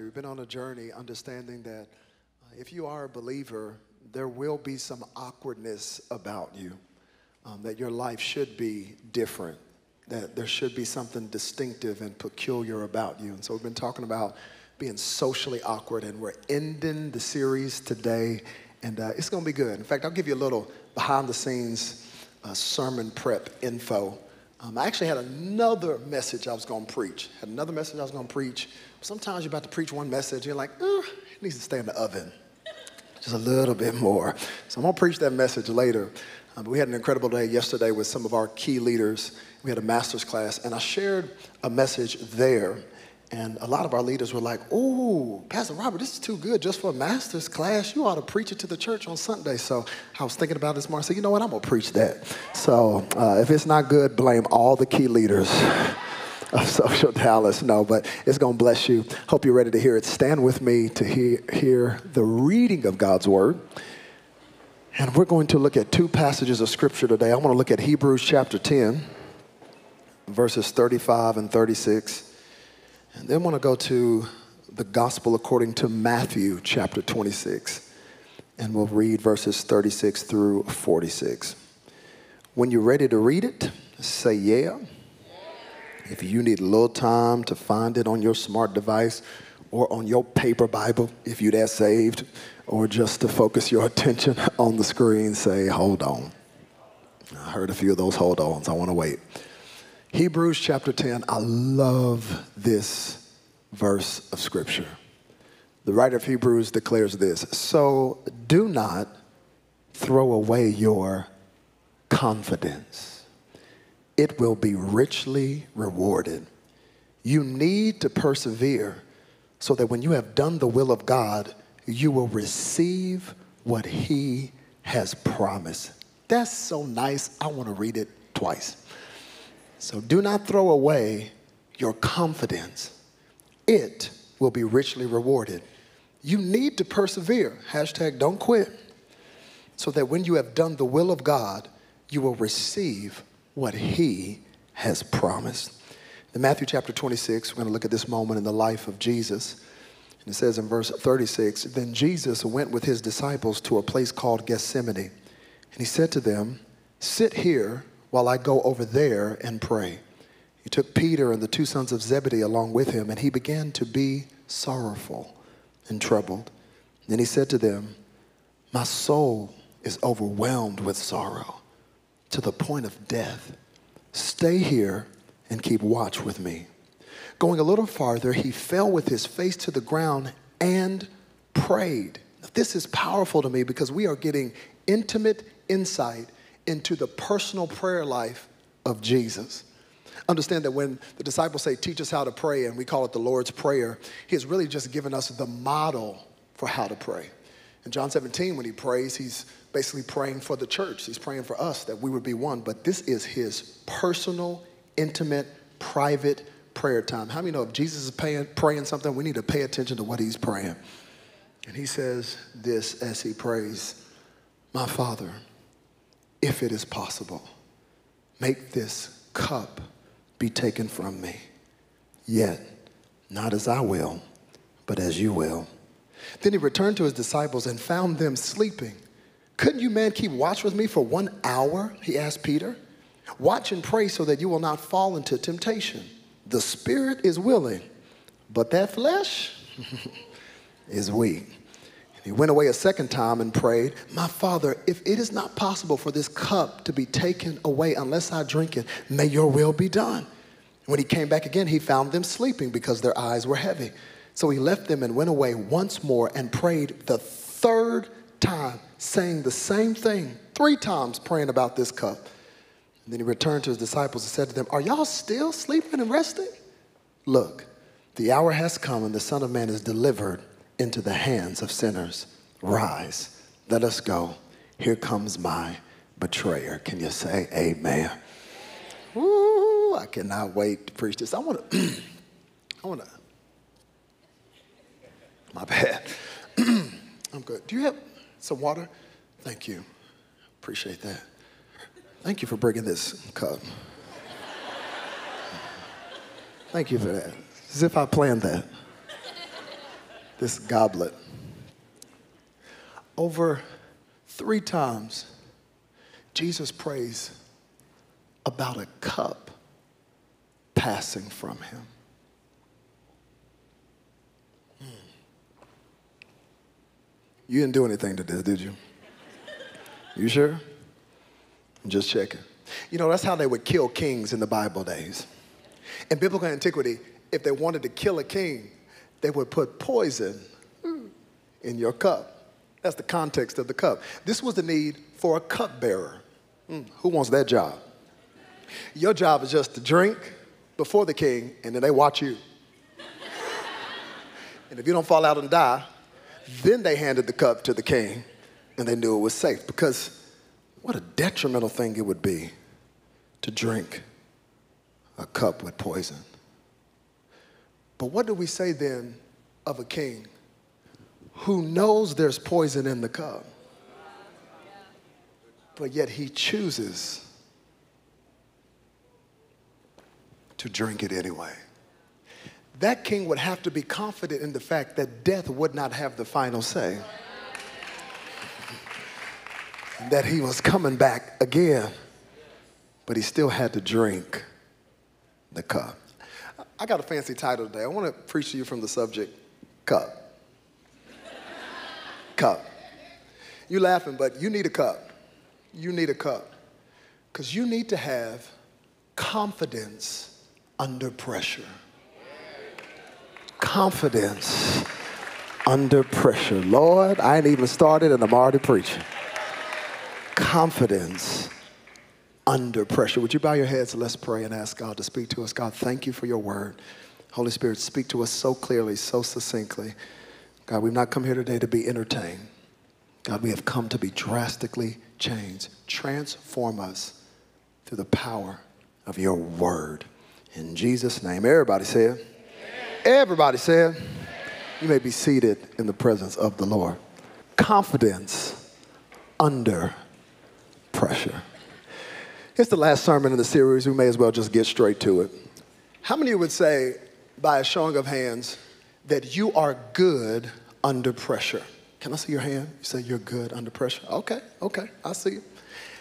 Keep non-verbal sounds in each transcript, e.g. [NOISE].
We've been on a journey understanding that uh, if you are a believer, there will be some awkwardness about you, um, that your life should be different, that there should be something distinctive and peculiar about you. And so we've been talking about being socially awkward, and we're ending the series today, and uh, it's going to be good. In fact, I'll give you a little behind the scenes uh, sermon prep info. Um, I actually had another message I was going to preach. Had another message I was going to preach Sometimes you're about to preach one message, you're like, oh, it needs to stay in the oven. Just a little bit more. So I'm going to preach that message later. Uh, but we had an incredible day yesterday with some of our key leaders. We had a master's class, and I shared a message there. And a lot of our leaders were like, oh, Pastor Robert, this is too good just for a master's class. You ought to preach it to the church on Sunday. So I was thinking about this morning. I said, you know what? I'm going to preach that. So uh, if it's not good, blame all the key leaders [LAUGHS] of social Dallas. No, but it's going to bless you. Hope you're ready to hear it. Stand with me to hear, hear the reading of God's word. And we're going to look at two passages of scripture today. I want to look at Hebrews chapter 10, verses 35 and 36. And then want to go to the gospel according to Matthew chapter 26. And we'll read verses 36 through 46. When you're ready to read it, say yeah. If you need a little time to find it on your smart device or on your paper Bible, if you that saved, or just to focus your [LAUGHS] attention on the screen, say, hold on. I heard a few of those hold ons. I want to wait. Hebrews chapter 10, I love this verse of scripture. The writer of Hebrews declares this So do not throw away your confidence it will be richly rewarded. You need to persevere so that when you have done the will of God, you will receive what He has promised. That's so nice. I want to read it twice. So do not throw away your confidence, it will be richly rewarded. You need to persevere. Hashtag don't quit. So that when you have done the will of God, you will receive what he has promised. In Matthew chapter 26, we're going to look at this moment in the life of Jesus. And it says in verse 36 Then Jesus went with his disciples to a place called Gethsemane. And he said to them, Sit here while I go over there and pray. He took Peter and the two sons of Zebedee along with him, and he began to be sorrowful and troubled. Then he said to them, My soul is overwhelmed with sorrow to the point of death. Stay here and keep watch with me. Going a little farther, he fell with his face to the ground and prayed. This is powerful to me because we are getting intimate insight into the personal prayer life of Jesus. Understand that when the disciples say, Teach us how to pray, and we call it the Lord's Prayer, he has really just given us the model for how to pray. In John 17, when he prays, he's basically praying for the church. He's praying for us that we would be one. But this is his personal, intimate, private prayer time. How many know if Jesus is paying, praying something, we need to pay attention to what he's praying? And he says this as he prays My Father, if it is possible, make this cup be taken from me. Yet, not as I will, but as you will. Then he returned to his disciples and found them sleeping. Couldn't you, man, keep watch with me for one hour? He asked Peter. Watch and pray so that you will not fall into temptation. The spirit is willing, but that flesh [LAUGHS] is weak. He went away a second time and prayed, My father, if it is not possible for this cup to be taken away unless I drink it, may your will be done. When he came back again, he found them sleeping because their eyes were heavy. So he left them and went away once more and prayed the third time, saying the same thing, three times praying about this cup. And then he returned to his disciples and said to them, Are y'all still sleeping and resting? Look, the hour has come and the Son of Man is delivered into the hands of sinners. Rise, let us go. Here comes my betrayer. Can you say amen? Ooh, I cannot wait to preach this. I want [CLEARS THROAT] to, I want to, my bad. [CLEARS THROAT] I'm good. Do you have, some water? Thank you. Appreciate that. Thank you for bringing this cup. Thank you for that. As if I planned that. This goblet. Over three times, Jesus prays about a cup passing from him. Hmm. You didn't do anything to this, did you? You sure? I'm just checking. You know, that's how they would kill kings in the Bible days. In biblical antiquity, if they wanted to kill a king, they would put poison in your cup. That's the context of the cup. This was the need for a cupbearer. Mm, who wants that job? Your job is just to drink before the king, and then they watch you. [LAUGHS] and if you don't fall out and die, then they handed the cup to the king, and they knew it was safe. Because what a detrimental thing it would be to drink a cup with poison. But what do we say then of a king who knows there's poison in the cup, but yet he chooses to drink it anyway? That king would have to be confident in the fact that death would not have the final say. that he was coming back again, but he still had to drink the cup. I got a fancy title today. I want to preach to you from the subject cup. cup. You laughing, but you need a cup. You need a cup. Because you need to have confidence under pressure. Confidence under pressure. Lord, I ain't even started and I'm already preaching. Confidence under pressure. Would you bow your heads let's pray and ask God to speak to us? God, thank you for your word. Holy Spirit, speak to us so clearly, so succinctly. God, we've not come here today to be entertained. God, we have come to be drastically changed. Transform us through the power of your word. In Jesus' name. Everybody say it. Everybody say it. You may be seated in the presence of the Lord. Confidence under pressure. It's the last sermon in the series. We may as well just get straight to it. How many would say, by a showing of hands, that you are good under pressure? Can I see your hand? You say you're good under pressure. Okay, okay, I see you.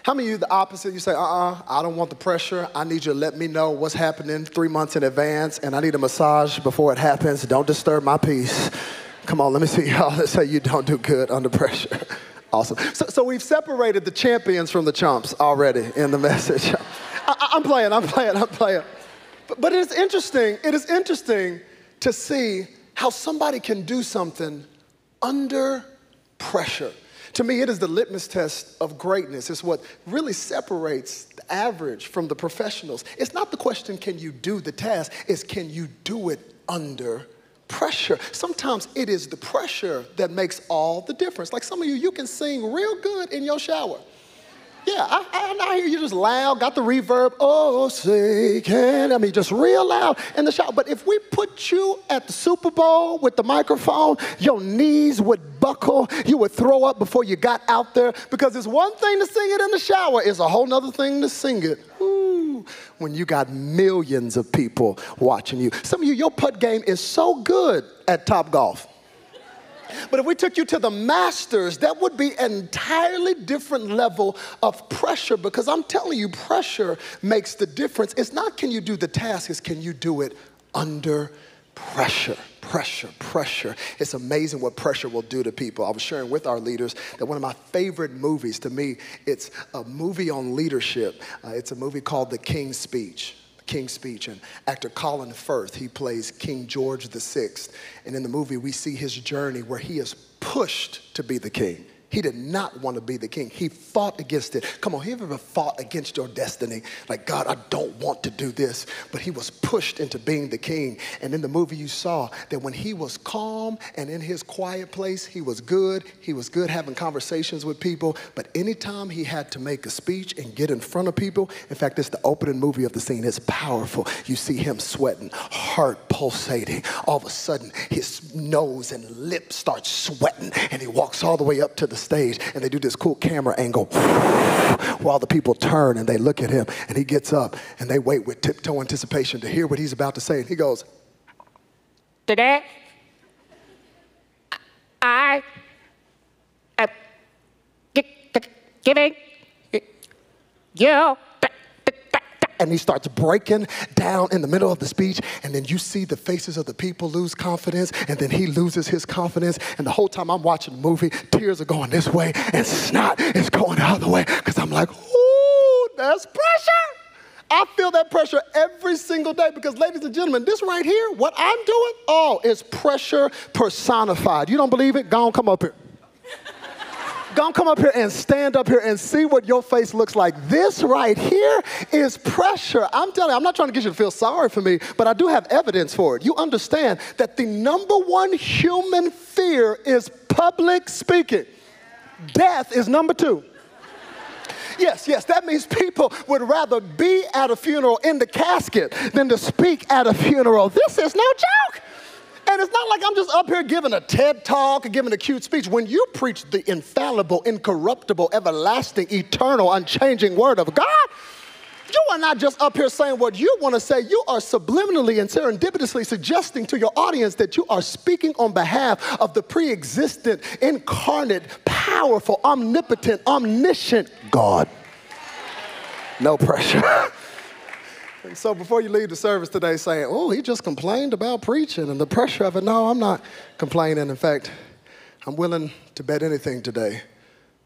How many of you the opposite? You say, uh uh-uh, uh I don't want the pressure. I need you to let me know what's happening three months in advance, and I need a massage before it happens. Don't disturb my peace. Come on, let me see y'all that [LAUGHS] say you don't do good under pressure. Awesome. So, so we've separated the champions from the chumps already in the [LAUGHS] message. I, am playing, I'm playing, I'm playing. But, but it is interesting, it is interesting to see how somebody can do something under pressure. To me, it is the litmus test of greatness. It's what really separates the average from the professionals. It's not the question, can you do the task? It's can you do it under pressure. Sometimes it is the pressure that makes all the difference. Like some of you, you can sing real good in your shower. Yeah, I, I, I, hear you just loud, got the reverb. Oh, say can. I mean, just real loud in the shower. But if we put you at the Super Bowl with the microphone, your knees would buckle. You would throw up before you got out there because it's one thing to sing it in the shower, it's a whole nother thing to sing it. When you got millions of people watching you. Some of you, your putt game is so good at Top Golf. But if we took you to the masters, that would be an entirely different level of pressure because I'm telling you, pressure makes the difference. It's not can you do the task, it's can you do it under pressure. Pressure, pressure. It's amazing what pressure will do to people. I was sharing with our leaders that one of my favorite movies to me, it's a movie on leadership. Uh, it's a movie called The King's Speech. King's Speech. And actor Colin Firth, he plays King George VI. And in the movie, we see his journey where he is pushed to be the king. He did not want to be the king. He fought against it. Come on, have you ever fought against your destiny? Like, God, I don't want to do this. But he was pushed into being the king. And in the movie, you saw that when he was calm and in his quiet place, he was good. He was good having conversations with people. But anytime he had to make a speech and get in front of people, in fact, it's the opening movie of the scene. It's powerful. You see him sweating, heart pulsating. All of a sudden, his nose and lips start sweating, and he walks all the way up to the the stage and they do this cool camera angle [LAUGHS] while the people turn and they look at him and he gets up and they wait with tiptoe anticipation to hear what he's about to say. And he goes, Today, I uh, am gi- giving you. And he starts breaking down in the middle of the speech and then you see the faces of the people lose confidence and then he loses his confidence and the whole time i'm watching the movie tears are going this way and snot is going the other way because i'm like ooh that's pressure I feel that pressure every single day because, ladies and gentlemen, this right here, what I'm doing, oh, is pressure personified. You don't believe it? Go on, come up here. Go come up here and stand up here and see what your face looks like. This right here is pressure. I'm telling you, I'm not trying to get you to feel sorry for me, but I do have evidence for it. You understand that the number one human fear is public speaking. Death is number two. Yes, yes, that means people would rather be at a funeral in the casket than to speak at a funeral. This is no joke. And it's not like I'm just up here giving a TED talk or giving a cute speech. When you preach the infallible, incorruptible, everlasting, eternal, unchanging word of God, you are not just up here saying what you want to say. You are subliminally and serendipitously suggesting to your audience that you are speaking on behalf of the pre existent, incarnate, powerful, omnipotent, omniscient God. No pressure. [LAUGHS] So before you leave the service today saying, oh, he just complained about preaching and the pressure of it, no, I'm not complaining. In fact, I'm willing to bet anything today.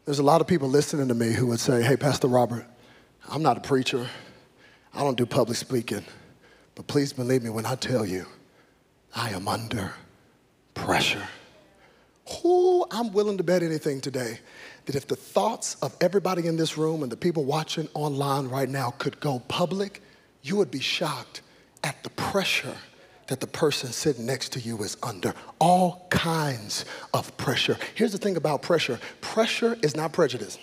There's a lot of people listening to me who would say, hey, Pastor Robert, I'm not a preacher. I don't do public speaking. But please believe me when I tell you, I am under pressure. Who I'm willing to bet anything today that if the thoughts of everybody in this room and the people watching online right now could go public, you would be shocked at the pressure that the person sitting next to you is under. All kinds of pressure. Here's the thing about pressure pressure is not prejudice.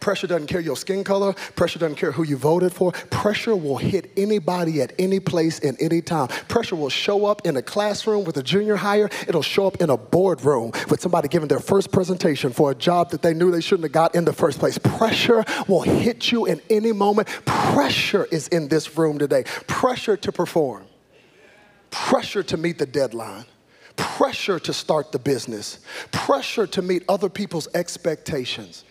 Pressure doesn't care your skin color. Pressure doesn't care who you voted for. Pressure will hit anybody at any place in any time. Pressure will show up in a classroom with a junior hire. It'll show up in a boardroom with somebody giving their first presentation for a job that they knew they shouldn't have got in the first place. Pressure will hit you in any moment. Pressure is in this room today. Pressure to perform. Pressure to meet the deadline pressure to start the business, pressure to meet other people's expectations.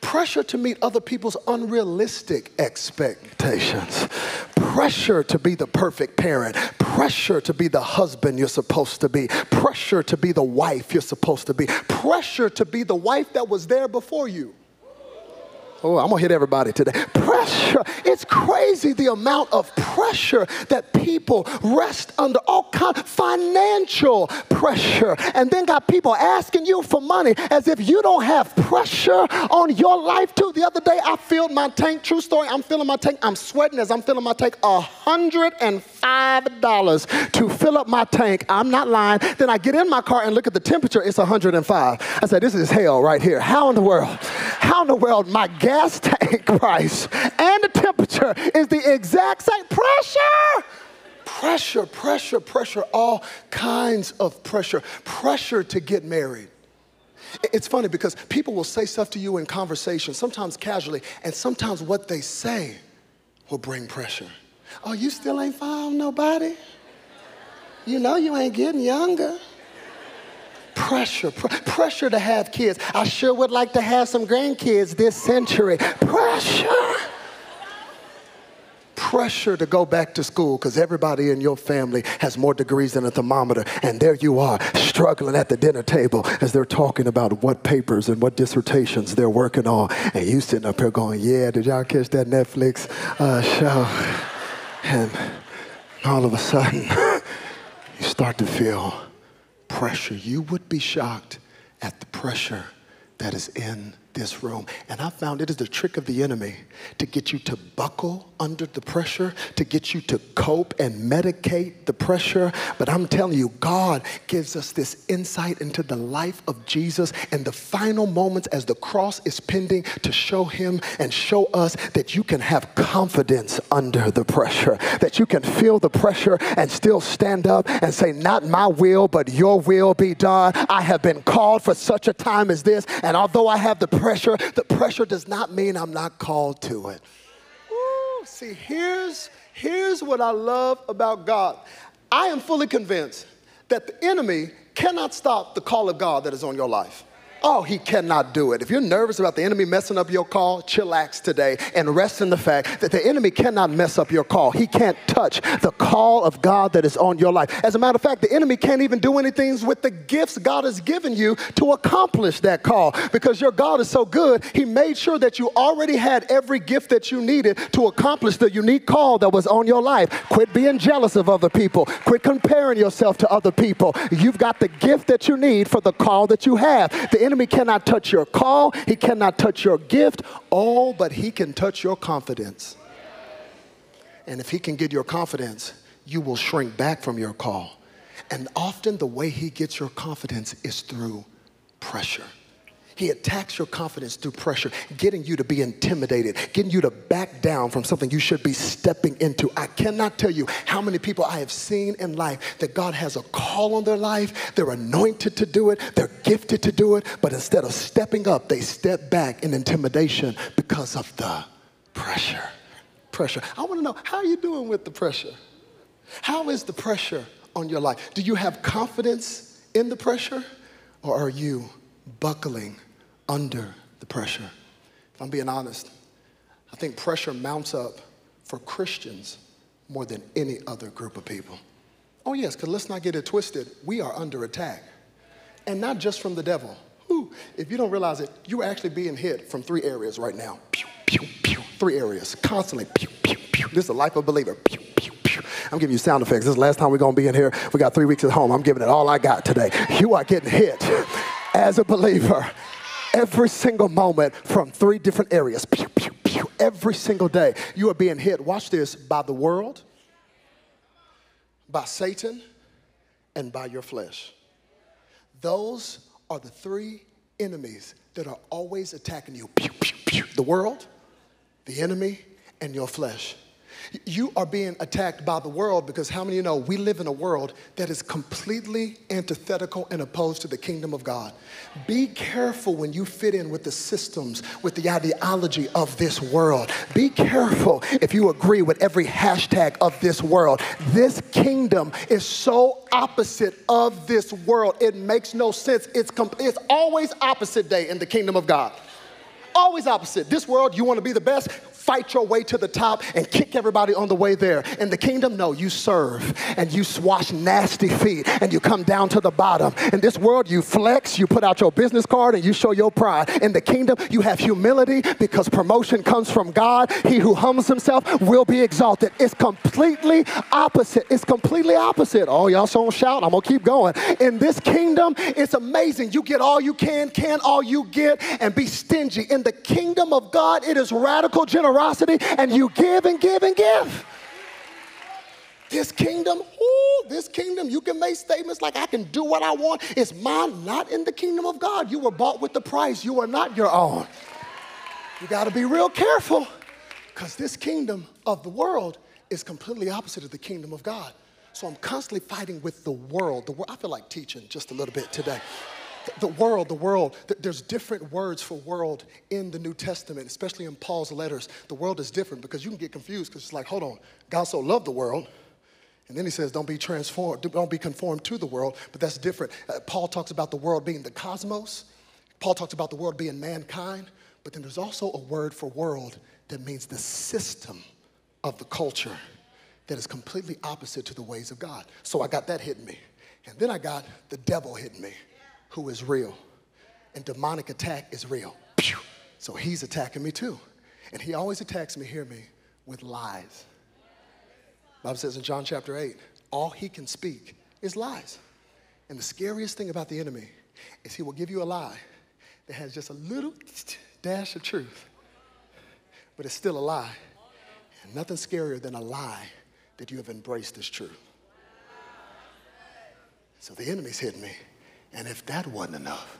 Pressure to meet other people's unrealistic expectations. Pressure to be the perfect parent. Pressure to be the husband you're supposed to be. Pressure to be the wife you're supposed to be. Pressure to be the wife that was there before you. Oh, I'm gonna hit everybody today. Pressure. It's crazy the amount of pressure that people rest under. All kind of financial pressure, and then got people asking you for money as if you don't have pressure on your life too. The other day, I filled my tank. True story. I'm filling my tank. I'm sweating as I'm filling my tank. A hundred and five dollars to fill up my tank. I'm not lying. Then I get in my car and look at the temperature. It's 105. I said, "This is hell right here. How in the world? How in the world? My gas." gas [LAUGHS] tank price and the temperature is the exact same pressure. Pressure, pressure, pressure, all kinds of pressure. Pressure to get married. It's funny because people will say stuff to you in conversation, sometimes casually, and sometimes what they say will bring pressure. Oh, you still ain't found nobody? You know you ain't getting younger pressure, pr- pressure to have kids. I sure would like to have some grandkids this century. Pressure. Pressure to go back to school because everybody in your family has more degrees than a thermometer. And there you are, struggling at the dinner table as they're talking about what papers and what dissertations they're working on. And you sitting up here going, Yeah, did y'all catch that Netflix uh, show? And all of a sudden, [LAUGHS] you start to feel pressure. You would be shocked at the pressure that is in this room. And I found it is the trick of the enemy to get you to buckle under the pressure, to get you to cope and medicate the pressure. But I'm telling you, God gives us this insight into the life of Jesus and the final moments as the cross is pending to show him and show us that you can have confidence under the pressure, that you can feel the pressure and still stand up and say, Not my will, but your will be done. I have been called for such a time as this. And although I have the pressure, the pressure does not mean I'm not called to it. Ooh, see, here's, here's what I love about God. I am fully convinced that the enemy cannot stop the call of God that is on your life. Oh, he cannot do it. If you're nervous about the enemy messing up your call, chillax today and rest in the fact that the enemy cannot mess up your call. He can't touch the call of God that is on your life. As a matter of fact, the enemy can't even do anything with the gifts God has given you to accomplish that call because your God is so good. He made sure that you already had every gift that you needed to accomplish the unique call that was on your life. Quit being jealous of other people. Quit comparing yourself to other people. You've got the gift that you need for the call that you have. The enemy enemy cannot touch your call, he cannot touch your gift. Oh, but he can touch your confidence. And if he can get your confidence, you will shrink back from your call. And often the way he gets your confidence is through pressure. He attacks your confidence through pressure, getting you to be intimidated, getting you to back down from something you should be stepping into. I cannot tell you how many people I have seen in life that God has a call on their life. They're anointed to do it, they're gifted to do it, but instead of stepping up, they step back in intimidation because of the pressure. Pressure. I want to know how are you doing with the pressure? How is the pressure on your life? Do you have confidence in the pressure or are you buckling under the pressure. If I'm being honest, I think pressure mounts up for Christians more than any other group of people. Oh, yes, because let's not get it twisted. We are under attack. And not just from the devil. Whew, if you don't realize it, you're actually being hit from three areas right now. Pew, pew, pew. Three areas, constantly. Pew, pew, pew. This is the life of a believer. Pew, pew, pew. I'm giving you sound effects. This is the last time we're going to be in here. We got three weeks at home. I'm giving it all I got today. You are getting hit as a believer every single moment from three different areas. Pew, pew, pew, every single day. You are being hit, watch this, by the world, by Satan, and by your flesh. Those are the three enemies that are always attacking you the world, the enemy, and your flesh. You are being attacked by the world because how many of you know we live in a world that is completely antithetical and opposed to the kingdom of God? Be careful when you fit in with the systems, with the ideology of this world. Be careful if you agree with every hashtag of this world. This kingdom is so opposite of this world. It makes no sense. It's, com- it's always opposite day in the kingdom of God always opposite. This world, you want to be the best, fight your way to the top and kick everybody on the way there. In the kingdom, no, you serve and you wash nasty feet and you come down to the bottom. In this world, you flex, you put out your business card and you show your pride. In the kingdom, you have humility because promotion comes from God. He who humbles himself will be exalted. It's completely opposite. It's completely opposite. Oh, y'all so shout. I'm gonna keep going. In this kingdom, it's amazing. You get all you can, can all you get, and be stingy. In the kingdom of God, it is radical generosity generosity and you give and give and give. This kingdom, ooh, this kingdom, you can make statements like, I can do what I want. It's mine, not in the kingdom of God. You were bought with the price, you are not your own. You got to be real careful because this kingdom of the world is completely opposite of the kingdom of God. So I'm constantly fighting with the world. The world I feel like teaching just a little bit today the world, the world, there's different words for world in the New Testament, especially in Paul's letters. The world is different because you can get confused because it's like, hold on, God so loved the world. And then he says, don't be transformed, don't be conformed to the world, but that's different. Uh, Paul talks about the world being the cosmos. Paul talks about the world being mankind, but then there's also a word for world that means the system of the culture that is completely opposite to the ways of God. So I got that hitting me. And then I got the devil hitting me who is real. And demonic attack is real. So he's attacking me too. And he always attacks me, hear me, with lies. Bible says in John chapter 8, all he can speak is lies. And the scariest thing about the enemy is he will give you a lie that has just a little dash of truth, but it's still a lie. And nothing scarier than a lie that you have embraced as truth. So the enemy's hitting me. And if that wasn't enough,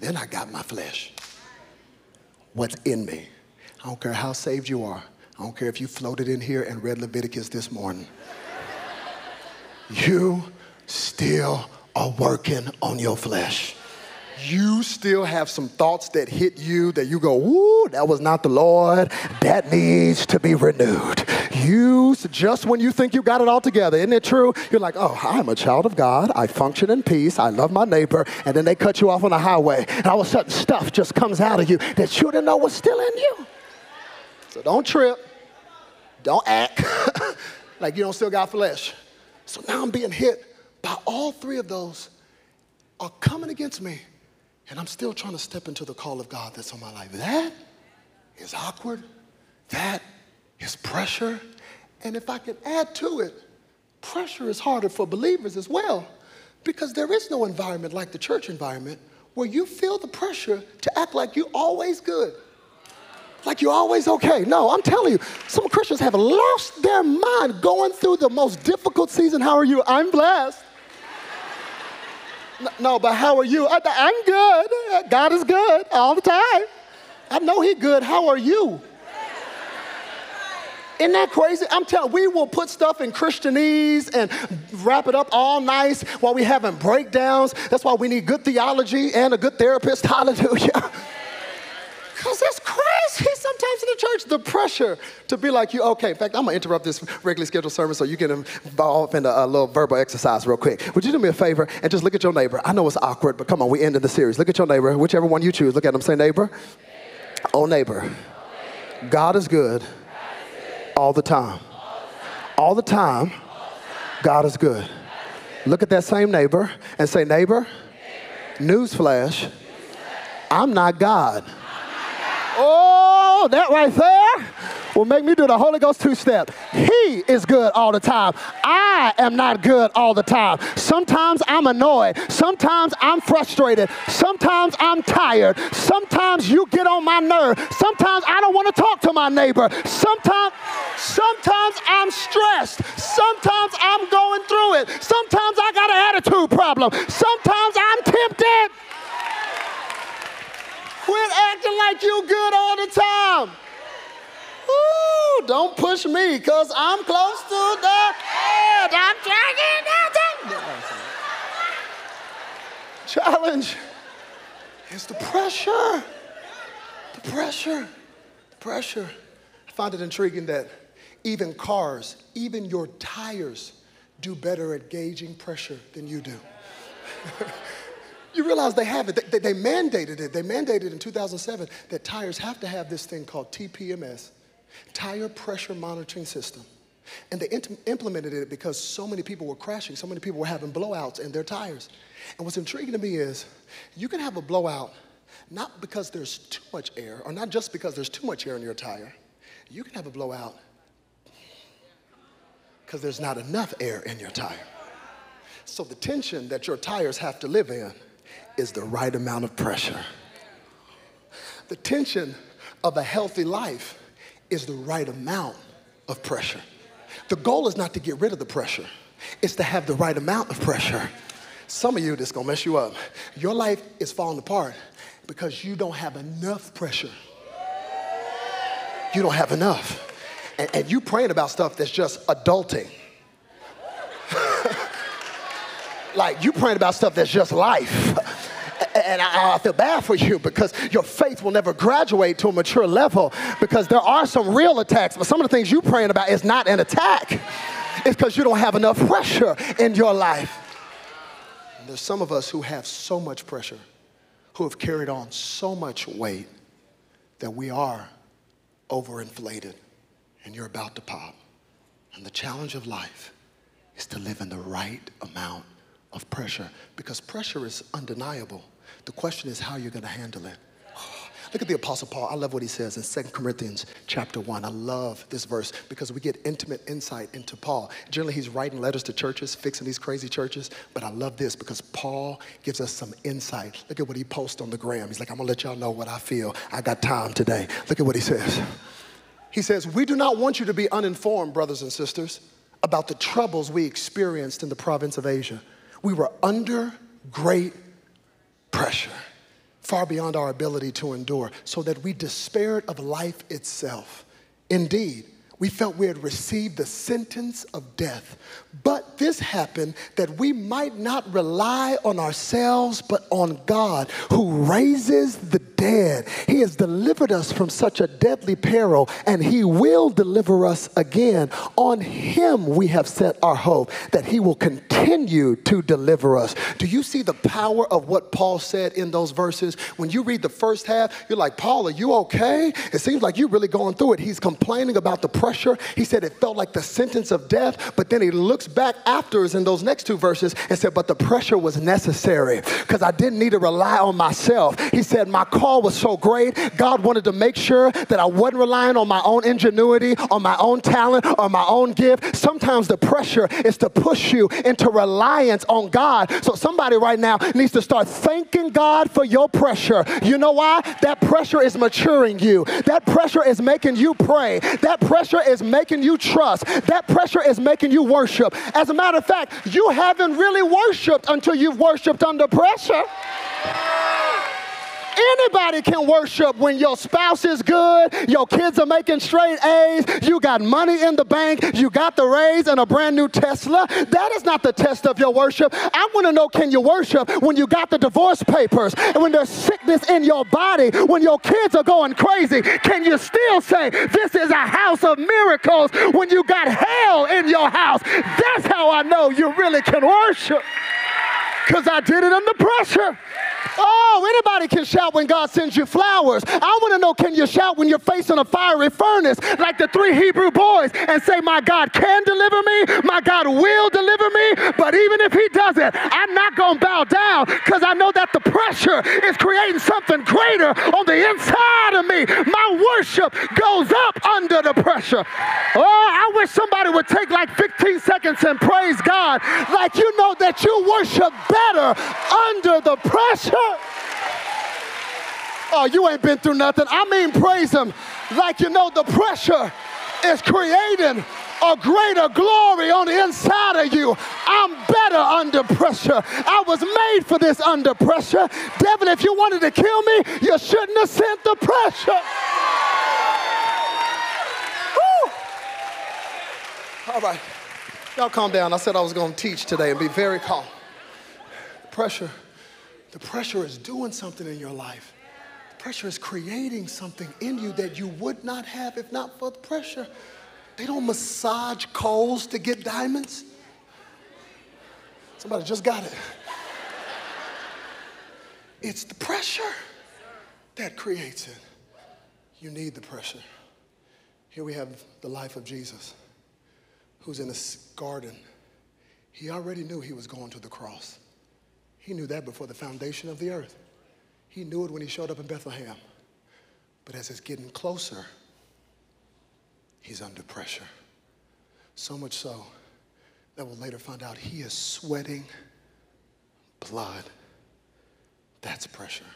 then I got my flesh. What's in me? I don't care how saved you are. I don't care if you floated in here and read Leviticus this morning. You still are working on your flesh you still have some thoughts that hit you that you go, Woo, that was not the Lord. That needs to be renewed. You, just when you think you got it all together, isn't it true? You're like, oh, I'm a child of God. I function in peace. I love my neighbor. And then they cut you off on the highway. And all of a sudden, stuff just comes out of you that you didn't know was still in you. So don't trip. Don't act [LAUGHS] like you don't still got flesh. So now I'm being hit by all three of those are coming against me. And I'm still trying to step into the call of God that's on my life. That is awkward. That is pressure. And if I can add to it, pressure is harder for believers as well because there is no environment like the church environment where you feel the pressure to act like you're always good. Like you're always okay. No, I'm telling you, some Christians have lost their mind going through the most difficult season. How are you? I'm blessed. No, but how are you? I'm good. God is good all the time. I know He's good. How are you? Isn't that crazy? I'm telling we will put stuff in Christianese and wrap it up all nice while we having breakdowns. That's why we need good theology and a good therapist. [LAUGHS] Hallelujah. Because it's crazy sometimes in the church, the pressure to be like you. Okay, in fact, I'm going to interrupt this regularly scheduled sermon so you get involved in a, a, little verbal exercise real quick. Would you do me a favor and just look at your neighbor? I know it's awkward, but come on, we ended the series. Look at your neighbor, whichever one you choose. Look at them, say neighbor. Oh, neighbor. God is good all the time. All the time, God is good. Look at that same neighbor and say, neighbor, newsflash, I'm not God. Oh, that right there will make me do the Holy Ghost two step. He is good all the time. I am not good all the time. Sometimes I'm annoyed. Sometimes I'm frustrated. Sometimes I'm tired. Sometimes you get on my nerve. Sometimes I don't want to talk to my neighbor. Sometimes, sometimes I'm stressed. Sometimes I'm going through it. Sometimes I got an attitude problem. Sometimes I'm tempted. Quit acting like you good all the time. Ooh, don't push me because I'm close to the edge. I'm dragging nothing. Challenge is the pressure. The pressure. The pressure. I find it intriguing that even cars, even your tires, do better at gauging pressure than you do. [LAUGHS] You realize they have it. They, they, they, mandated it. They mandated in 2007 that tires have to have this thing called TPMS, Tire Pressure Monitoring System. And they implemented it because so many people were crashing, so many people were having blowouts in their tires. And what's intriguing to me is you can have a blowout not because there's too much air, or not just because there's too much air in your tire. You can have a blowout because there's not enough air in your tire. So the tension that your tires have to live in is the right amount of pressure. The tension of a healthy life is the right amount of pressure. The goal is not to get rid of the pressure, it's to have the right amount of pressure. Some of you, this is gonna mess you up. Your life is falling apart because you don't have enough pressure. You don't have enough. And, and you praying about stuff that's just adulting. [LAUGHS] like you praying about stuff that's just life [LAUGHS] and I, I, feel bad for you because your faith will never graduate to a mature level because there are some real attacks, but some of the things you're praying about is not an attack. It's because you don't have enough pressure in your life. And there's some of us who have so much pressure, who have carried on so much weight that we are overinflated and you're about to pop. And the challenge of life is to live in the right amount of pressure because pressure is undeniable. The question is how you're going to handle it. [SIGHS] Look at the Apostle Paul. I love what he says in 2 Corinthians chapter 1. I love this verse because we get intimate insight into Paul. Generally, he's writing letters to churches, fixing these crazy churches. But I love this because Paul gives us some insight. Look at what he posts on the gram. He's like, I'm going to let y'all know what I feel. I got time today. Look at what he says. He says, We do not want you to be uninformed, brothers and sisters, about the troubles we experienced in the province of Asia. We were under great pressure, far beyond our ability to endure, so that we despaired of life itself. Indeed, We felt we had received the sentence of death. But this happened that we might not rely on ourselves, but on God who raises the dead. He has delivered us from such a deadly peril, and He will deliver us again. On Him we have set our hope that He will continue to deliver us. Do you see the power of what Paul said in those verses? When you read the first half, you're like, Paul, are you okay? It seems like you're really going through it. He's complaining about the pressure. He said it felt like the sentence of death, but then he looks back afterwards in those next two verses and said, But the pressure was necessary because I didn't need to rely on myself. He said, My call was so great. God wanted to make sure that I wasn't relying on my own ingenuity, on my own talent, or my own gift. Sometimes the pressure is to push you into reliance on God. So somebody right now needs to start thanking God for your pressure. You know why? That pressure is maturing you. That pressure is making you pray. That pressure is making you trust. That pressure is making you worship. As a matter of fact, you haven't really worshiped until you've worshiped under pressure. Anybody can worship when your spouse is good, your kids are making straight A's, you got money in the bank, you got the raise and a brand new Tesla. That is not the test of your worship. I want to know can you worship when you got the divorce papers and when there's sickness in your body, when your kids are going crazy? Can you still say, This is a house of miracles when you got hell in your house? That's how I know you really can worship because I did it under pressure. Oh, anybody can shout when God sends you flowers. I want to know can you shout when you're facing a fiery furnace like the three Hebrew boys and say, My God can deliver me, my God will deliver me, but even if He doesn't, I'm not going to bow down because I know that the pressure is creating something greater on the inside of me. My worship goes up under the pressure. Oh, I wish somebody would take like 15 seconds and praise God like you know that you worship better under the pressure. Oh, you ain't been through nothing. I mean, praise Him like you know the pressure is creating a greater glory on the inside of you. I'm better under pressure. I was made for this under pressure. Devil, if you wanted to kill me, you shouldn't have sent the pressure. All right. Y'all calm down. I said I was going to teach today and be very calm. Pressure the pressure is doing something in your life. The pressure is creating something in you that you would not have if not for the pressure. They don't massage coals to get diamonds. Somebody just got it. It's the pressure that creates it. You need the pressure. Here we have the life of Jesus, who's in a garden. He already knew he was going to the cross. He knew that before the foundation of the earth. He knew it when he showed up in Bethlehem. But as it's getting closer, he's under pressure. So much so that we'll later find out he is sweating blood. That's pressure.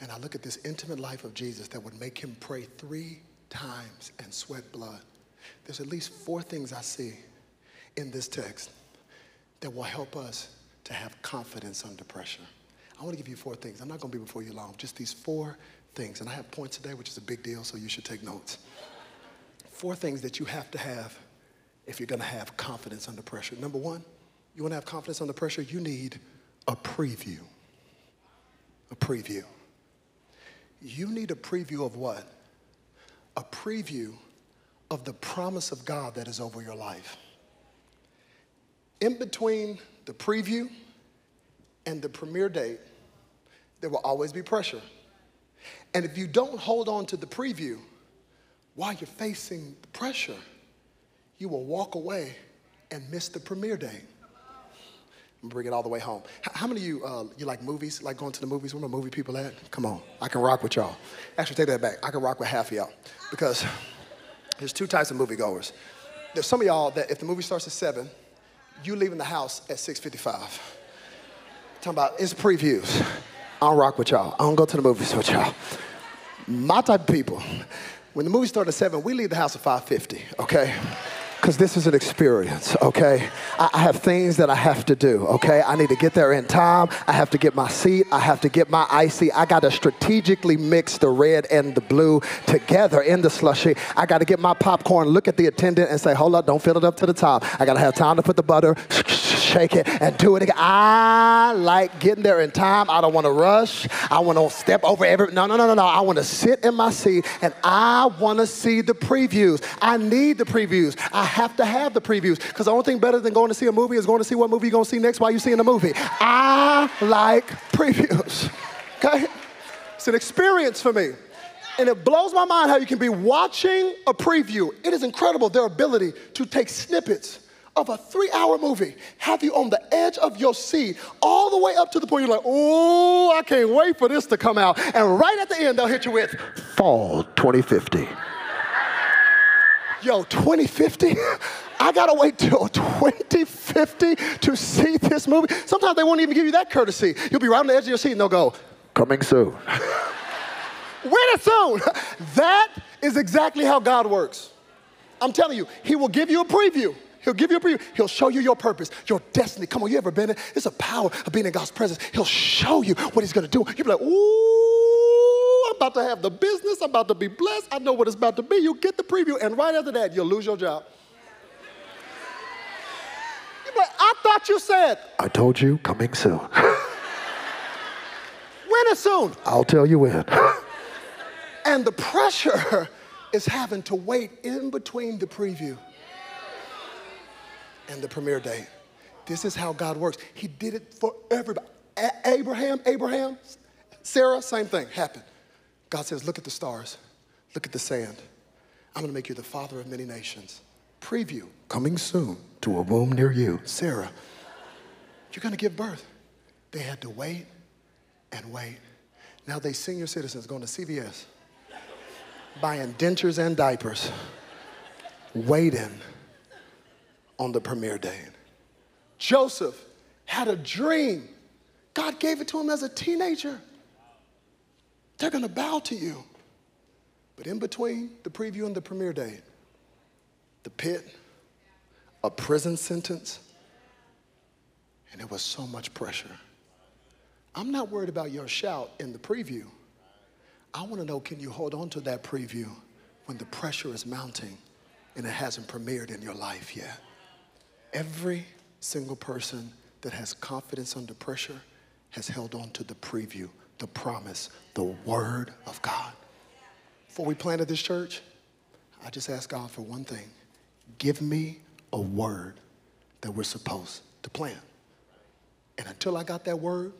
And I look at this intimate life of Jesus that would make him pray three times and sweat blood. There's at least four things I see in this text that will help us to have confidence under pressure. I want to give you four things. I'm not going to be before you long, just these four things. And I have points today, which is a big deal, so you should take notes. Four things that you have to have if you're going to have confidence under pressure. Number one, you want to have confidence under pressure, you need a preview. A preview. You need a preview of what? A preview of the promise of God that is over your life. In between the preview and the premiere date, there will always be pressure. And if you don't hold on to the preview while you're facing the pressure, you will walk away and miss the premiere date. And Bring it all the way home. How many of you uh, you like movies? Like going to the movies? Where my movie people at? Come on, I can rock with y'all. Actually, take that back. I can rock with half of y'all because there's two types of moviegoers. There's some of y'all that if the movie starts at seven, you leaving the house at 6.55. Talking about, it's previews. I don't rock with y'all. I don't go to the movies with y'all. My type of people, when the movie starts at 7, we leave the house at 5.50, okay? Because this is an experience, okay? I, I have things that I have to do, okay? I need to get there in time. I have to get my seat. I have to get my icy. I got to strategically mix the red and the blue together in the slushy. I got to get my popcorn, look at the attendant, and say, hold up, don't fill it up to the top. I got to have time to put the butter, shake it, and do it again. I like getting there in time. I don't want to rush. I want to step over every. No, no, no, no, no. I want to sit in my seat and I want to see the previews. I need the previews. I have to have the previews because the only thing better than going to see a movie is going to see what movie you're going to see next while you're seeing the movie. I like previews. [LAUGHS] Okay? It's an experience for me. And it blows my mind how you can be watching a preview. It is incredible their ability to take snippets of a three hour movie, have you on the edge of your seat, all the way up to the point you're like, oh, I can't wait for this to come out. And right at the end, they'll hit you with Fall 2050. Yo, 2050? [LAUGHS] I gotta wait till 2050 to see this movie. Sometimes they won't even give you that courtesy. You'll be right on the edge of your seat and they'll go, Coming soon. [LAUGHS] it's soon. [LAUGHS] That is exactly how God works. I'm telling you, He will give you a preview. He'll give you a preview. He'll show you your purpose, your destiny. Come on, you ever been in? It's a power of being in God's presence. He'll show you what He's gonna do. You'll be like, ooh, I'm about to have the business. I'm about to be blessed. I know what it's about to be. You get the preview, and right after that, you'll lose your job. You'll be like, I thought you said. I told you, coming soon. [LAUGHS] when is soon? I'll tell you when. [LAUGHS] and the pressure [LAUGHS] is having to wait in between the preview and the premiere date. This is how God works. He did it for everybody. A- Abraham, Abraham, Sarah, same thing happened. God says, Look at the stars, look at the sand. I'm gonna make you the father of many nations. Preview coming soon to a womb near you. Sarah, you're gonna give birth. They had to wait and wait. Now they senior citizens going to CVS, buying dentures and diapers, waiting on the premiere day. Joseph had a dream. God gave it to him as a teenager. They're gonna bow to you. But in between the preview and the premiere day, the pit, a prison sentence, and it was so much pressure. I'm not worried about your shout in the preview. I wanna know can you hold on to that preview when the pressure is mounting and it hasn't premiered in your life yet? Every single person that has confidence under pressure has held on to the preview, the promise, the word of God. Before we planted this church, I just asked God for one thing give me a word that we're supposed to plant. And until I got that word,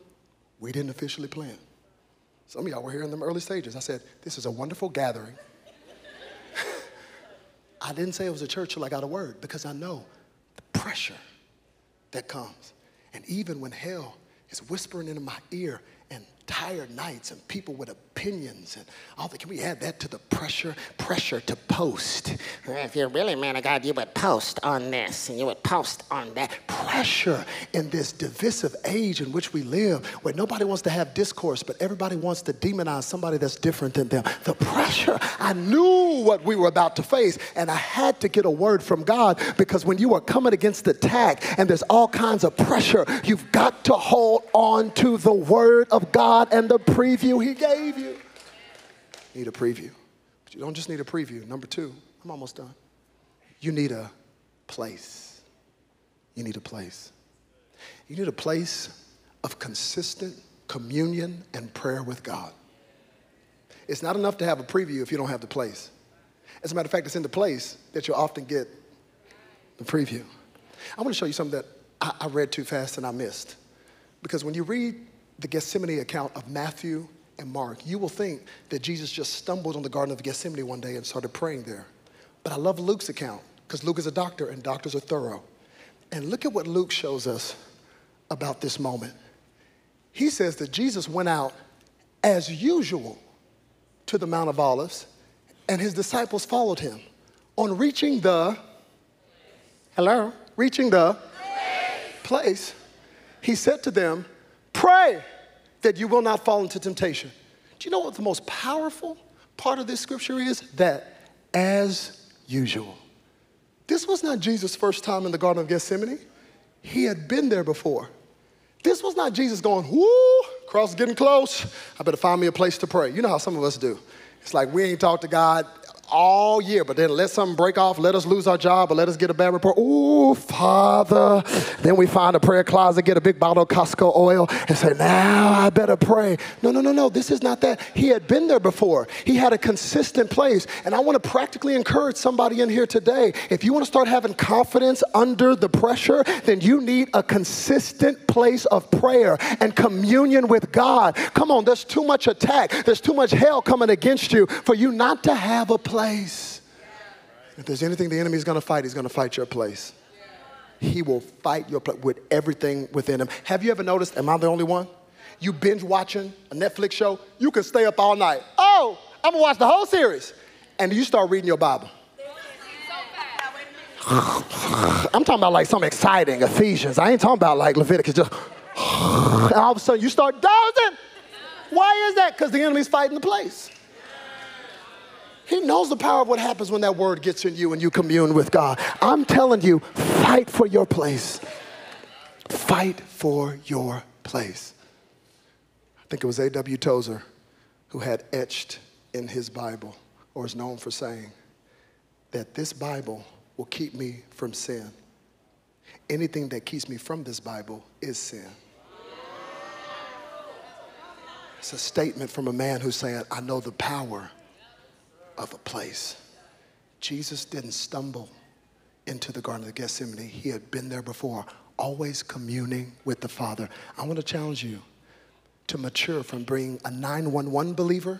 we didn't officially plant. Some of y'all were here in the early stages. I said, This is a wonderful gathering. [LAUGHS] I didn't say it was a church till I got a word because I know pressure that comes. And even when hell is whispering into my ear and tired nights and people with opinions and all that. Can we add that to the pressure? Pressure to post. If you're really man of God, you would post on this and you would post on that. Pressure in this divisive age in which we live, where nobody wants to have discourse, but everybody wants to demonize somebody that's different than them. The pressure. I knew what we were about to face, and I had to get a word from God because when you are coming against the attack and there's all kinds of pressure, you've got to hold on to the word of God God and the preview He gave you. Need a preview. But you don't just need a preview. Number two, I'm almost done. You need a place. You need a place. You need a place of consistent communion and prayer with God. It's not enough to have a preview if you don't have the place. As a matter of fact, it's in the place that you'll often get the preview. I want to show you something that I, I read too fast and I missed. Because when you read the Gethsemane account of Matthew and Mark, you will think that Jesus just stumbled on the Garden of Gethsemane one day and started praying there. But I love Luke's account because Luke is a doctor and doctors are thorough. And look at what Luke shows us about this moment. He says that Jesus went out as usual to the Mount of Olives and his disciples followed him. On reaching the, hello, reaching the place, place he said to them, Pray that you will not fall into temptation. Do you know what the most powerful part of this scripture is? That as usual. This was not Jesus' first time in the Garden of Gethsemane. He had been there before. This was not Jesus going, whoo, cross getting close. I better find me a place to pray. You know how some of us do. It's like we ain't talked to God all year, but then let something break off, let us lose our job, or let us get a bad report. Ooh, Father. Then we find a prayer closet, get a big bottle of Costco oil, and say, now I better pray. No, no, no, no. This is not that. He had been there before. He had a consistent place. And I want to practically encourage somebody in here today. If you want to start having confidence under the pressure, then you need a consistent place of prayer and communion with God. Come on, there's too much attack. There's too much hell coming against you for you not to have a place place. If there's anything the enemy is going to fight, he's going to fight your place. He will fight your place with everything within him. Have you ever noticed, am I the only one? You binge watching a Netflix show, you can stay up all night. Oh, I'm gonna watch the whole series. And you start reading your Bible. [SIGHS] I'm talking about like something exciting, Ephesians. I ain't talking about like Leviticus, just [SIGHS] all of a sudden you start dozing. Why is that? Because the enemy's fighting the place. He knows the power of what happens when that word gets in you and you commune with God. I'm telling you, fight for your place. Fight for your place. I think it was A.W. Tozer who had etched in his Bible, or is known for saying, that this Bible will keep me from sin. Anything that keeps me from this Bible is sin. It's a statement from a man who's saying, I know the power of a place. Jesus didn't stumble into the Garden of Gethsemane. He had been there before, always communing with the Father. I want to challenge you to mature from being a 911 believer.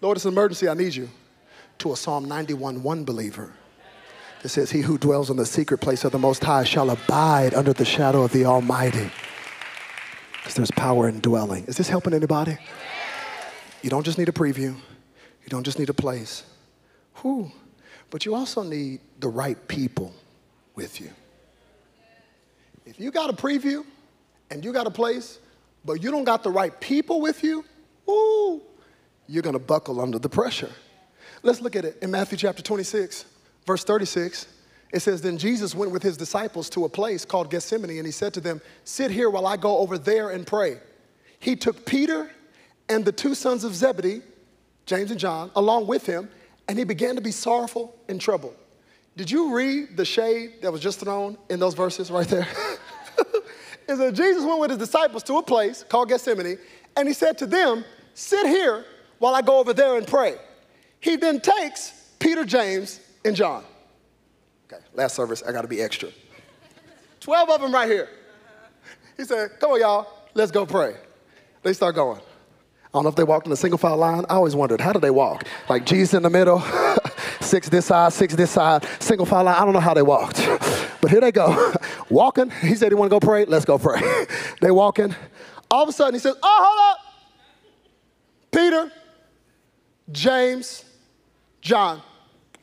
Lord, it's an emergency, I need you. To a Psalm 91 1 believer. It says, He who dwells in the secret place of the Most High shall abide under the shadow of the Almighty. Because there's power in dwelling. Is this helping anybody? You don't just need a preview. You don't just need a place. Whew. But you also need the right people with you. If you got a preview and you got a place, but you don't got the right people with you, ooh, you're gonna buckle under the pressure. Let's look at it in Matthew chapter 26, verse 36. It says, Then Jesus went with his disciples to a place called Gethsemane, and he said to them, Sit here while I go over there and pray. He took Peter and the two sons of Zebedee James and John, along with him, and he began to be sorrowful and troubled. Did you read the shade that was just thrown in those verses right there? [LAUGHS] Is that Jesus went with his disciples to a place called Gethsemane, and he said to them, Sit here while I go over there and pray. He then takes Peter, James, and John. Okay, last service, I gotta be extra. 12 of them right here. He said, Come on, y'all, let's go pray. They start going. I don't know if they walked in a single file line. I always wondered, how do they walk? Like Jesus in the middle, [LAUGHS] six this side, six this side, single file line. I don't know how they walked. But here they go, [LAUGHS] walking. He said he want to go pray. Let's go pray. [LAUGHS] they walking. All of a sudden he says, oh, hold up. Peter, James, John,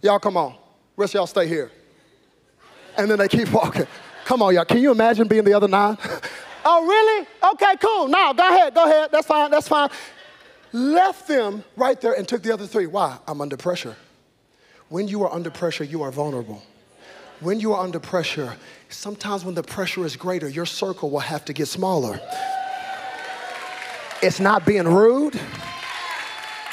y'all come on. Rest y'all stay here. And then they keep walking. Come on, y'all. Can you imagine being the other nine? oh, really? Okay, cool. Now, go ahead, go ahead. That's fine, that's fine left them right there and took the other three. Why? I'm under pressure. When you are under pressure, you are vulnerable. When you are under pressure, sometimes when the pressure is greater, your circle will have to get smaller. It's not being rude.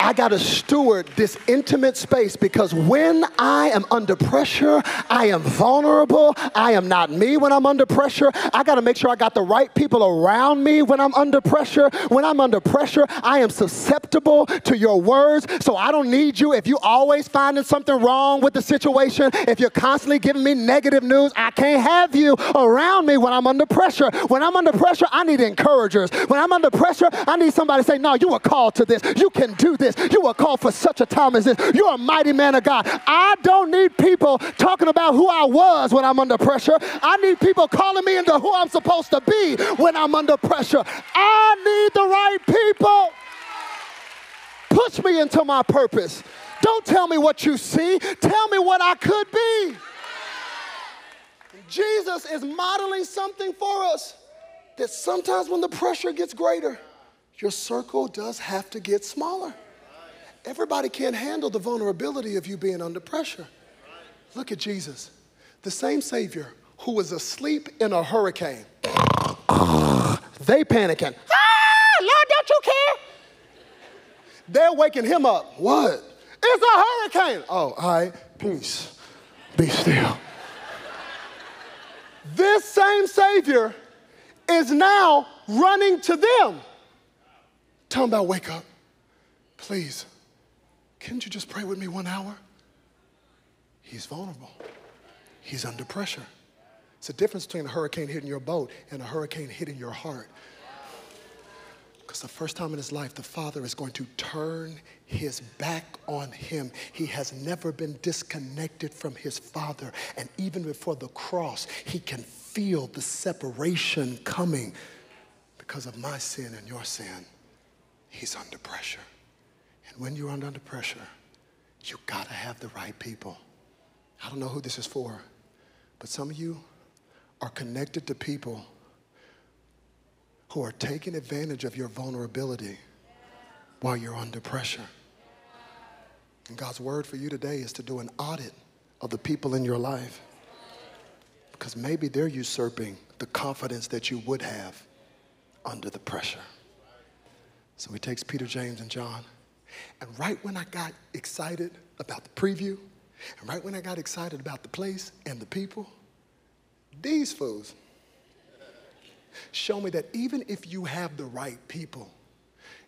I got to steward this intimate space because when I am under pressure, I am vulnerable. I am not me when I'm under pressure. I got to make sure I got the right people around me when I'm under pressure. When I'm under pressure, I am susceptible to your words. So I don't need you. If you always finding something wrong with the situation, if you're constantly giving me negative news, I can't have you around me when I'm under pressure. When I'm under pressure, I need encouragers. When I'm under pressure, I need somebody to say, No, you were called to this. You can do this this. You were called for such a time as this. You're a mighty man of God. I don't need people talking about who I was when I'm under pressure. I need people calling me into who I'm supposed to be when I'm under pressure. I need the right people. Push me into my purpose. Don't tell me what you see. Tell me what I could be. Jesus is modeling something for us that sometimes when the pressure gets greater, your circle does have to get smaller. Everybody can't handle the vulnerability of you being under pressure. Look at Jesus. the same Savior who was asleep in a hurricane, they panicking. Ah, Lord, don't you care? They're waking him up. What? It's a hurricane. Oh, all right. Peace. Be still. this same Savior is now running to them. Tell them about wake up. Please, can't you just pray with me one hour? He's vulnerable. He's under pressure. It's a difference between a hurricane hitting your boat and a hurricane hitting your heart. Because the first time in his life, the father is going to turn his back on him. He has never been disconnected from his father. And even before the cross, he can feel the separation coming because of my sin and your sin. He's under pressure. And when you're under pressure, you gotta have the right people. I don't know who this is for, but some of you are connected to people who are taking advantage of your vulnerability while you're under pressure. And God's word for you today is to do an audit of the people in your life because maybe they're usurping the confidence that you would have under the pressure. So he takes Peter, James, and John. And right when I got excited about the preview, and right when I got excited about the place and the people, these fools show me that even if you have the right people,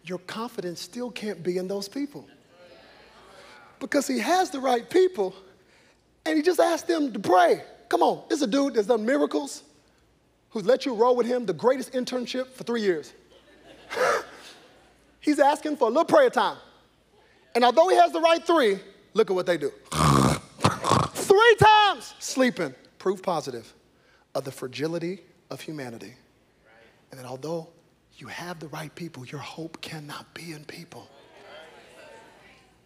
your confidence still can't be in those people. Because he has the right people, and he just asked them to pray. Come on, this is a dude that's done miracles, who's let you roll with him the greatest internship for three years. [LAUGHS] He's asking for a little prayer time. And although he has the right three, look at what they do. three times sleeping, proof positive of the fragility of humanity. And that although you have the right people, your hope cannot be in people.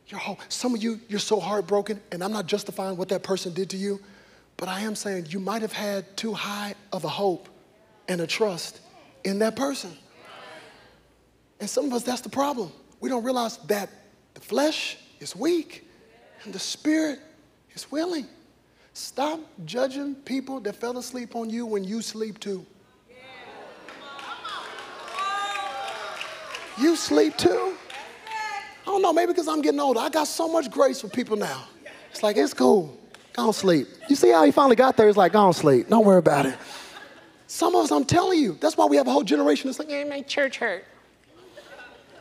Your hope. Some of you, you're so heartbroken, and I'm not justifying what that person did to you, but I am saying you might have had too high of a hope and a trust in that person. And some of us, that's the problem. We don't realize that the flesh is weak and the spirit is willing. Stop judging people that fell asleep on you when you sleep too. You sleep too? I don't know, maybe because I'm getting older. I got so much grace for people now. It's like, it's cool. Go on sleep. You see how he finally got there? It's like, go on sleep. Don't worry about it. Some of us, I'm telling you, that's why we have a whole generation that's like, Yeah, my church hurt.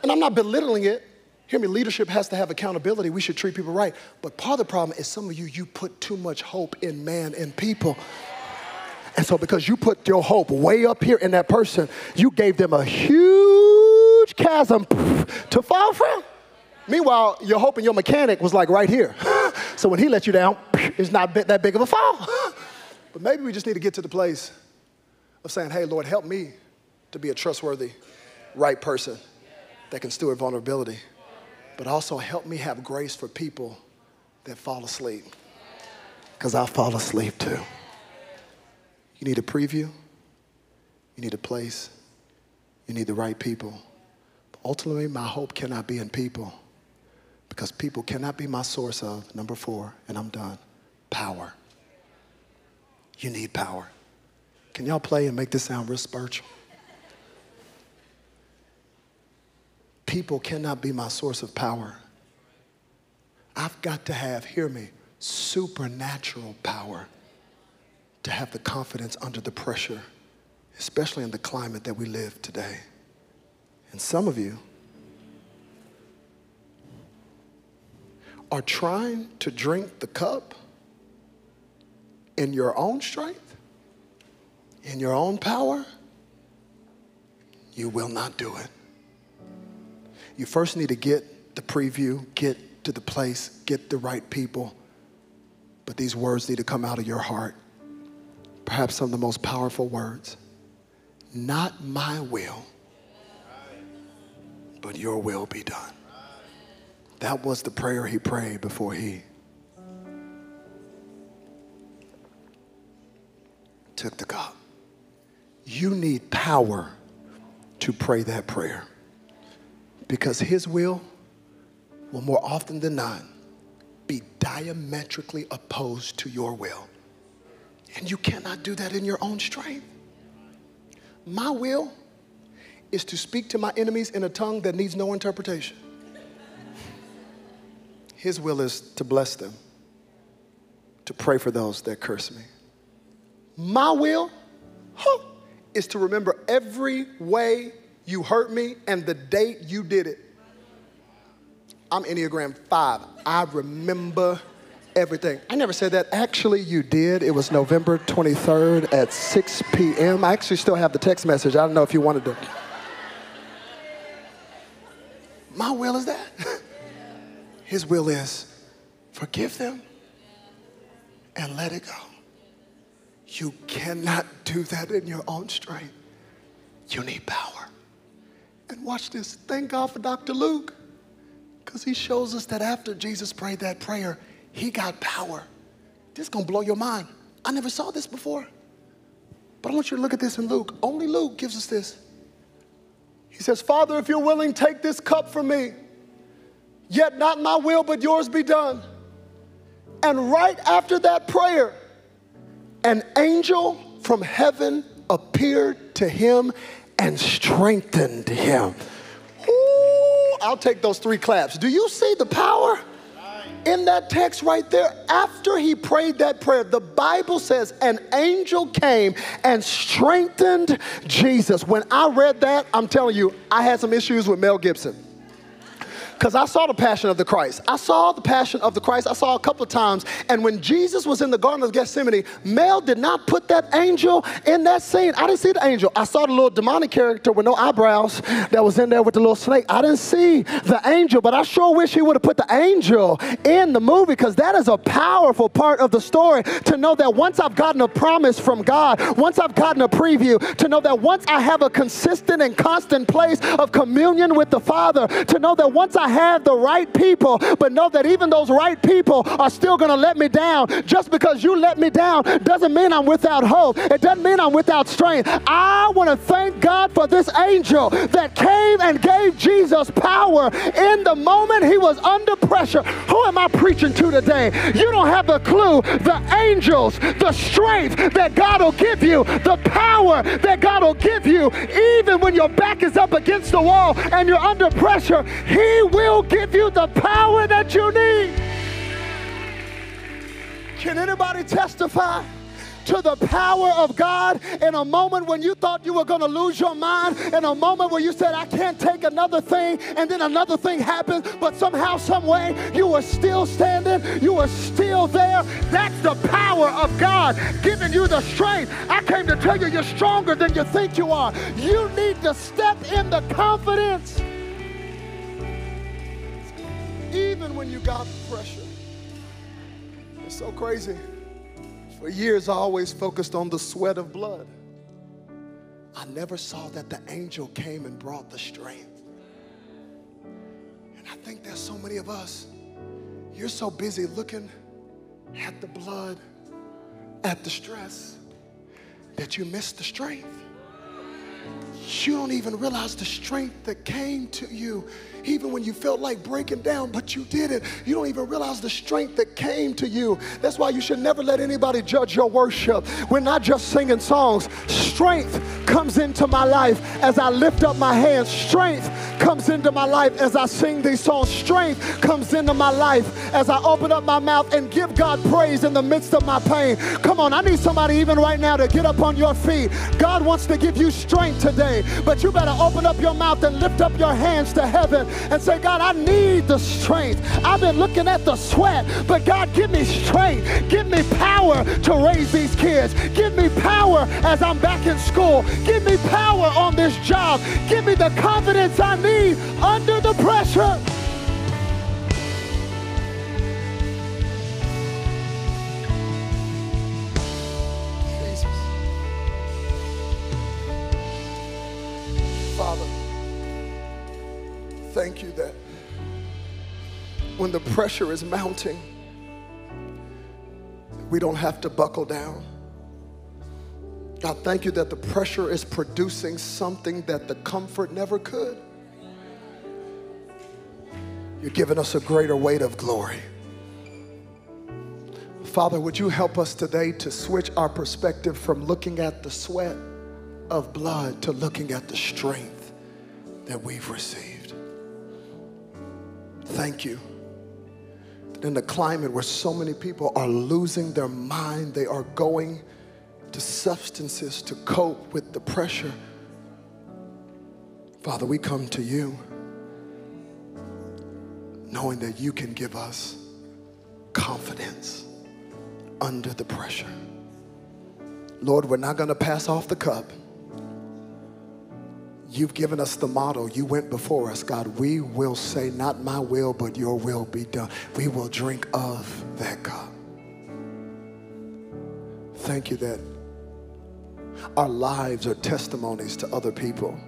and I'm not belittling it. Hear me, leadership has to have accountability. We should treat people right. But part of the problem is some of you, you put too much hope in man and people. And so, because you put your hope way up here in that person, you gave them a huge chasm to fall from. Meanwhile, your hope in your mechanic was like right here. [GASPS] So when he let you down, [SNIFFS] it's not that big of a fall. [GASPS] But maybe we just need to get to the place of saying, hey, Lord, help me to be a trustworthy, right person that can steward vulnerability, but also help me have grace for people that fall asleep. Because I fall asleep too. You need a preview, you need a place, you need the right people. But ultimately, my hope cannot be in people because people cannot be my source of, number four, and I'm done, power. You need power. Can y'all play and make this sound real spiritual? People cannot be my source of power. I've got to have, hear me, supernatural power to have the confidence under the pressure, especially in the climate that we live today. And some of you are trying to drink the cup in your own strength, in your own power. You will not do it. You first need to get the preview, get to the place, get the right people. But these words need to come out of your heart. Perhaps some of the most powerful words. Not my will, but your will be done. That was the prayer he prayed before he took the cup. You need power to pray that prayer because his will will more often than not be diametrically opposed to your will. And you cannot do that in your own strength. My will is to speak to my enemies in a tongue that needs no interpretation. His will is to bless them, to pray for those that curse me. My will huh, is to remember every way you hurt me and the date you did it. I'm Enneagram 5. I remember everything. I never said that. Actually, you did. It was November 23rd at 6 p.m. I actually still have the text message. I don't know if you wanted to. My will is that. [LAUGHS] His will is forgive them and let it go. You cannot do that in your own strength. You need power. And watch this. Thank God for Dr. Luke because he shows us that after Jesus prayed that prayer, he got power. This is going to blow your mind. I never saw this before. But I want you to look at this in Luke. Only Luke gives us this. He says, Father, if you're willing, take this cup from me. Yet not my will, but yours be done. And right after that prayer, an angel from heaven appeared to him and strengthened him. Ooh, I'll take those three claps. Do you see the power? in that text right there, after he prayed that prayer, the Bible says an angel came and strengthened Jesus. When I read that, I'm telling you, I had some issues with Mel Gibson because I saw the passion of the Christ. I saw the passion of the Christ. I saw a couple of times. And when Jesus was in the Garden of Gethsemane, Mel did not put that angel in that scene. I didn't see the angel. I saw the little demonic character with no eyebrows that was in there with the little snake. I didn't see the angel, but I sure wish he would have put the angel in the movie because that is a powerful part of the story to know that once I've gotten a promise from God, once I've gotten a preview, to know that once I have a consistent and constant place of communion with the Father, to know that once I have the right people, but know that even those right people are still going to let me down. Just because you let me down doesn't mean I'm without hope. It doesn't mean I'm without strength. I want to thank God for this angel that came and gave Jesus power in the moment he was under pressure. Who am I preaching to today? You don't have a clue. The angels, the strength that God will give you, the power that God will give you, even when your back is up against the wall and you're under pressure, he will give you the power that you need. Can anybody testify? to the power of God in a moment when you thought you were going to lose your mind, in a moment where you said, I can't take another thing, and then another thing happened, but somehow, some way, you were still standing, you were still there. That's the power of God giving you the strength. I came to tell you you're stronger than you think you are. You need to step in the confidence even when you got the pressure. It's so crazy. For years, I always focused on the sweat of blood. I never saw that the angel came and brought the strength. And I think there's so many of us, you're so busy looking at the blood, at the stress, that you miss the strength. You don't even realize the strength that came to you even when you felt like breaking down, but you did it. You don't even realize the strength that came to you. That's why you should never let anybody judge your worship. We're not just singing songs. Strength comes into my life as I lift up my hands. Strength comes into my life as I sing these songs. Strength comes into my life as I open up my mouth and give God praise in the midst of my pain. Come on, I need somebody even right now to get up on your feet. God wants to give you strength today, but you better open up your mouth and lift up your hands to heaven and say, God, I need the strength. I've been looking at the sweat, but God, give me strength. Give me power to raise these kids. Give me power as I'm back in school. Give me power on this job. Give me the confidence I need under the pressure. Thank you that when the pressure is mounting, we don't have to buckle down. God, thank you that the pressure is producing something that the comfort never could. You're giving us a greater weight of glory. Father, would you help us today to switch our perspective from looking at the sweat of blood to looking at the strength that we've received? Thank you. In the climate where so many people are losing their mind, they are going to substances to cope with the pressure. Father, we come to you knowing that you can give us confidence under the pressure. Lord, we're not going to pass off the cup. You've given us the model. You went before us, God. We will say, Not my will, but your will be done. We will drink of that cup. Thank you that our lives are testimonies to other people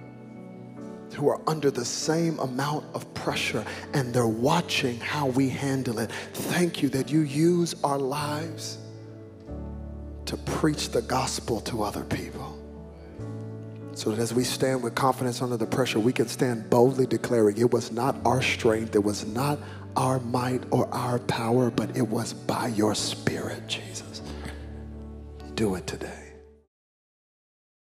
who are under the same amount of pressure and they're watching how we handle it. Thank you that you use our lives to preach the gospel to other people. So that as we stand with confidence under the pressure, we can stand boldly declaring it was not our strength, it was not our might or our power, but it was by your spirit, Jesus. Do it today.